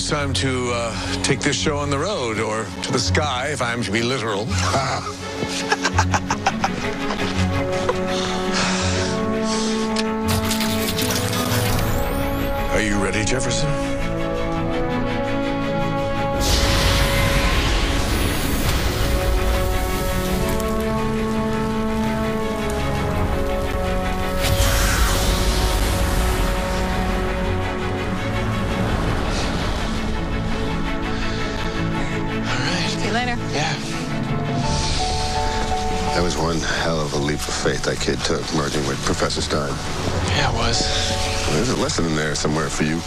it's time to uh, take this show on the road, or to the sky, if I'm to be literal. Are you ready, Jefferson? You later. Yeah. That was one hell of a leap of faith that kid took, merging with Professor Stein. Yeah, it was. There's a lesson in there somewhere for you.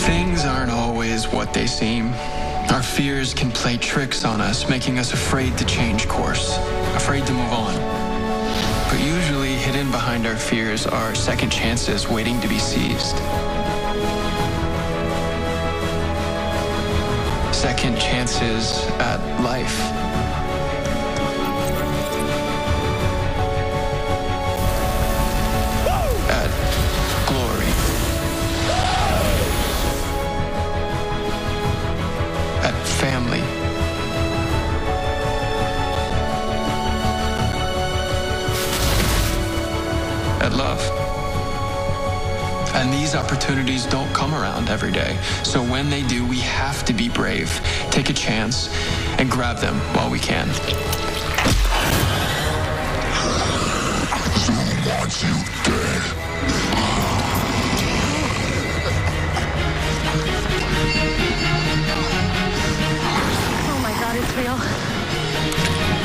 Things aren't always what they seem. Our fears can play tricks on us, making us afraid to change course, afraid to move on. But usually, hidden behind our fears are second chances waiting to be seized. Second chances at life. At glory. At family. At love. And these opportunities don't come around every day. So when they do, we have to be brave, take a chance, and grab them while we can. Wants you dead. Oh my god, it's real.